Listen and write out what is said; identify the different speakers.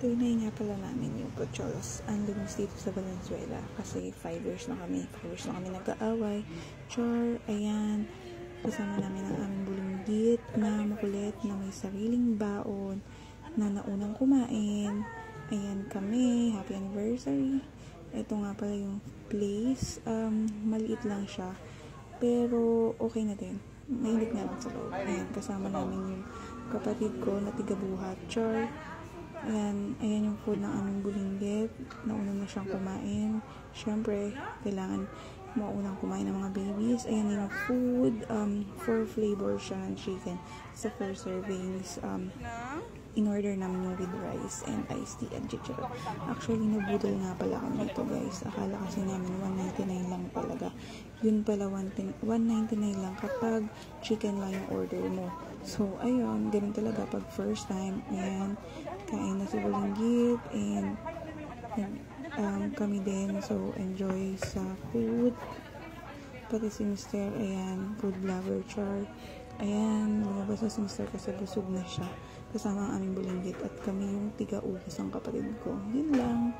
Speaker 1: Tunay nga pala namin yung Pocholos ang lumos dito sa Valenzuela kasi 5 years na kami. 5 years na kami nag-aaway. Char, ayan. Kasama namin ang aming bulinggit na makulit na may sariling baon na naunang kumain. Ayan kami. Happy anniversary. Ito nga pala yung place. Um, maliit lang siya. Pero okay na din. Mainit nga lang sa loob. Ayan, kasama namin yung kapatid ko na tigabuhat. Char. Ayan, ayan yung food ng aming bulinggit. Nauna na siyang kumain. Siyempre, kailangan maunang kumain ng mga babies. Ayan yung food. Um, four flavor siya ng chicken. Sa four servings. Um, in order namin yung with rice and iced tea and chicharon. Actually, nabudol nga pala kami ito guys. Akala kasi namin 199 lang talaga. Yun pala 199 lang kapag chicken lang yung order mo. So, ayun, ganun talaga pag first time. Ayan, kain na si Bulinggit and um, kami din. So, enjoy sa food. Pati si Mr. Ayan, food vlogger char. Ayan, lumabas na si Mr. kasi busog na siya kasama ang aming bulinggit at kami yung tiga-ubos ang kapatid ko. Yun lang.